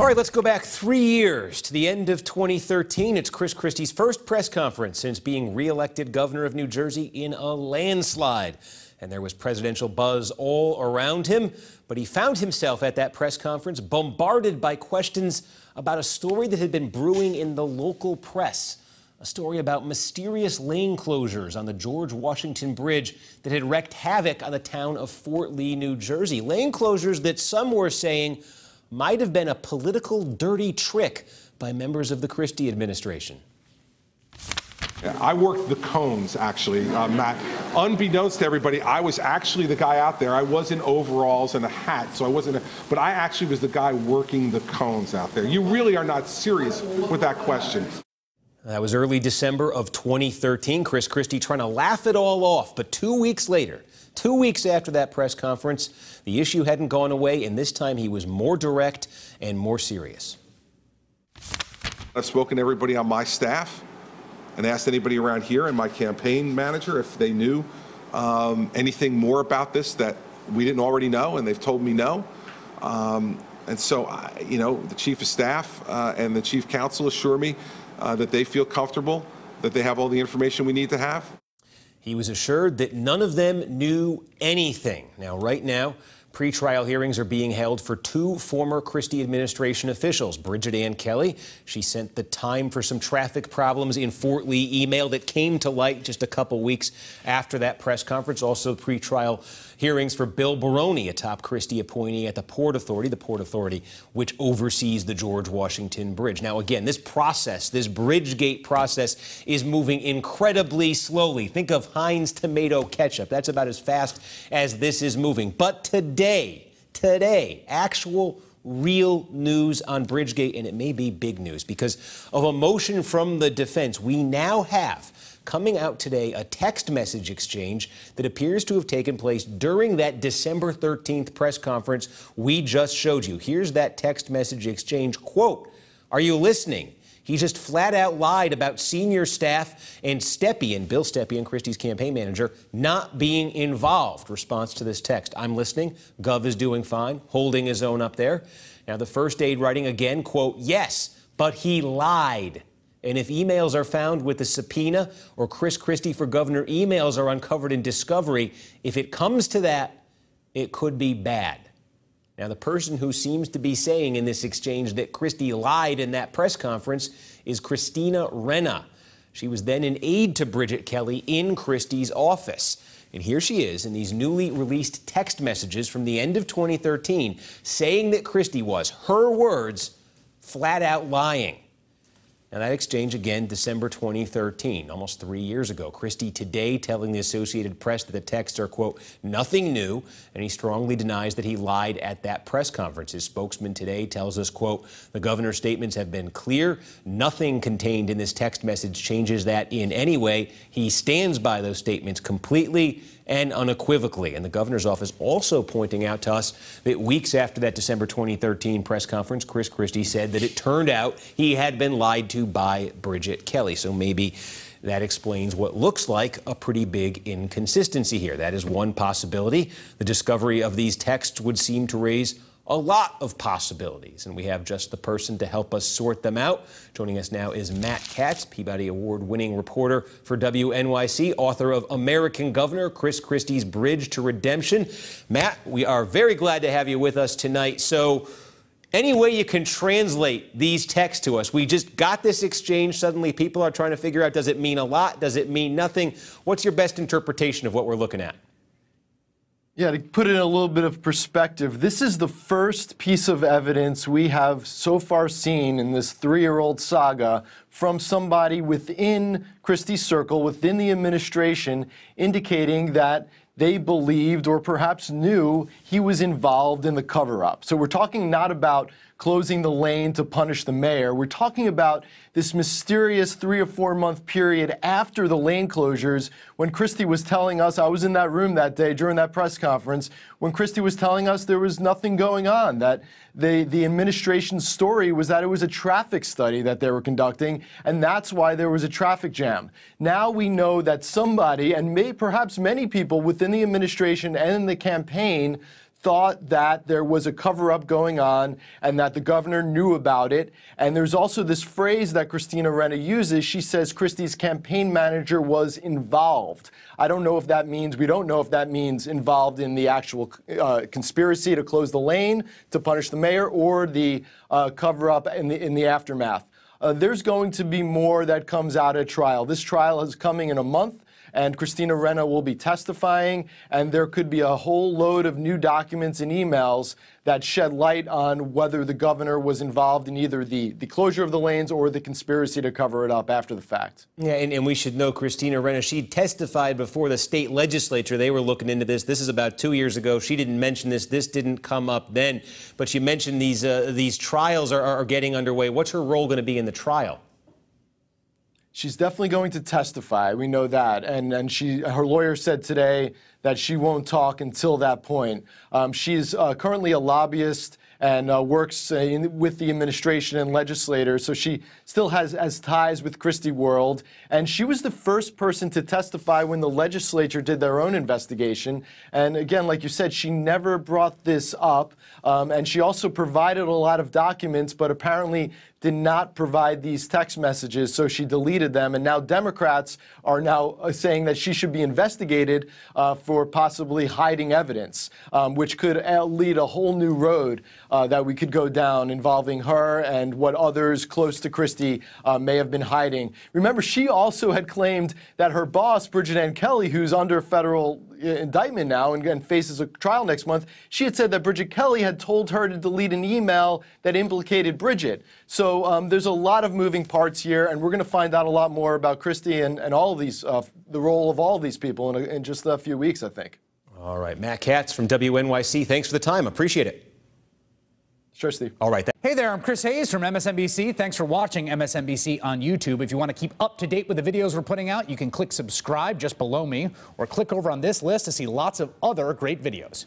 All right, let's go back three years to the end of 2013. It's Chris Christie's first press conference since being reelected governor of New Jersey in a landslide. And there was presidential buzz all around him. But he found himself at that press conference bombarded by questions about a story that had been brewing in the local press. A story about mysterious lane closures on the George Washington Bridge that had wreaked havoc on the town of Fort Lee, New Jersey. Lane closures that some were saying might have been a political dirty trick by members of the Christie administration. I worked the cones, actually, uh, Matt. Unbeknownst to everybody, I was actually the guy out there. I was in overalls and a hat, so I wasn't, a, but I actually was the guy working the cones out there. You really are not serious with that question. That was early December of 2013. Chris Christie trying to laugh it all off, but two weeks later, Two weeks after that press conference, the issue hadn't gone away, and this time he was more direct and more serious. I've spoken to everybody on my staff and asked anybody around here and my campaign manager if they knew um, anything more about this that we didn't already know, and they've told me no. Um, and so, I, you know, the chief of staff uh, and the chief counsel assure me uh, that they feel comfortable, that they have all the information we need to have. He was assured that none of them knew anything. Now, right now, Pretrial hearings are being held for two former Christie administration officials. Bridget Ann Kelly, she sent the time for some traffic problems in Fort Lee email that came to light just a couple weeks after that press conference. Also, pretrial hearings for Bill Baroni, a top Christie appointee at the Port Authority, the Port Authority which oversees the George Washington Bridge. Now, again, this process, this Bridgegate process, is moving incredibly slowly. Think of Heinz tomato ketchup. That's about as fast as this is moving. But today, today, today, actual real news on Bridgegate, and it may be big news because of a motion from the defense. We now have coming out today a text message exchange that appears to have taken place during that December 13th press conference we just showed you. Here's that text message exchange quote, Are you listening? He just flat out lied about senior staff and Stepien, Bill Stepien, Christie's campaign manager, not being involved. Response to this text I'm listening. Gov is doing fine, holding his own up there. Now, the first aide writing again, quote, yes, but he lied. And if emails are found with the subpoena or Chris Christie for governor emails are uncovered in discovery, if it comes to that, it could be bad. Now, the person who seems to be saying in this exchange that Christie lied in that press conference is Christina Renna. She was then an aide to Bridget Kelly in Christie's office. And here she is in these newly released text messages from the end of 2013 saying that Christie was, her words, flat out lying. Now, that exchange again, December 2013, almost three years ago. Christie today telling the Associated Press that the texts are, quote, nothing new, and he strongly denies that he lied at that press conference. His spokesman today tells us, quote, the governor's statements have been clear. Nothing contained in this text message changes that in any way. He stands by those statements completely and unequivocally. And the governor's office also pointing out to us that weeks after that December 2013 press conference, Chris Christie said that it turned out he had been lied to by Bridget Kelly. So maybe that explains what looks like a pretty big inconsistency here. That is one possibility. The discovery of these texts would seem to raise a lot of possibilities, and we have just the person to help us sort them out. Joining us now is Matt Katz, Peabody Award winning reporter for WNYC, author of American Governor Chris Christie's Bridge to Redemption. Matt, we are very glad to have you with us tonight. So, any way you can translate these texts to us? We just got this exchange. Suddenly, people are trying to figure out does it mean a lot? Does it mean nothing? What's your best interpretation of what we're looking at? Yeah, to put it in a little bit of perspective, this is the first piece of evidence we have so far seen in this three year old saga from somebody within Christie's circle, within the administration, indicating that they believed or perhaps knew he was involved in the cover up. So we're talking not about closing the lane to punish the mayor. We're talking about this mysterious three or four month period after the lane closures when Christie was telling us, I was in that room that day during that press conference, when Christie was telling us there was nothing going on, that the, the administration's story was that it was a traffic study that they were conducting, and that's why there was a traffic jam. Now we know that somebody, and may, perhaps many people within the administration and in the campaign, thought that there was a cover up going on and that the governor knew about it. And there's also this phrase that Christina Renna uses. She says Christie's campaign manager was involved. I don't know if that means, we don't know if that means involved in the actual uh, conspiracy to close the lane to punish the mayor or the uh, cover up in the, in the aftermath. Uh, there's going to be more that comes out at trial. This trial is coming in a month and Christina Renna will be testifying, and there could be a whole load of new documents and emails that shed light on whether the governor was involved in either the, the closure of the lanes or the conspiracy to cover it up after the fact. Yeah, and, and we should know Christina Renna, she testified before the state legislature. They were looking into this. This is about two years ago. She didn't mention this. This didn't come up then. But she mentioned these, uh, these trials are, are getting underway. What's her role going to be in the trial? She's definitely going to testify. We know that, and and she her lawyer said today that she won't talk until that point. Um, she's uh, currently a lobbyist and uh, works uh, in, with the administration and legislators, so she still has, has ties with Christie World. And she was the first person to testify when the legislature did their own investigation. And again, like you said, she never brought this up. Um, and she also provided a lot of documents, but apparently did not provide these text messages, so she deleted them. And now Democrats are now uh, saying that she should be investigated uh, for possibly hiding evidence, um, which could uh, lead a whole new road uh, that we could go down involving her and what others close to Christie uh, may have been hiding. Remember, she also had claimed that her boss, Bridget Ann Kelly, who's under federal uh, indictment now and, and faces a trial next month, she had said that Bridget Kelly had told her to delete an email that implicated Bridget. So um, there's a lot of moving parts here, and we're going to find out a lot more about Christie and, and all of these, uh, the role of all of these people in, a, in just a few weeks, I think. All right, Matt Katz from WNYC. Thanks for the time. Appreciate it. Sure, Steve. All right. Hey there, I'm Chris Hayes from MSNBC. Thanks for watching MSNBC on YouTube. If you want to keep up to date with the videos we're putting out, you can click subscribe just below me or click over on this list to see lots of other great videos.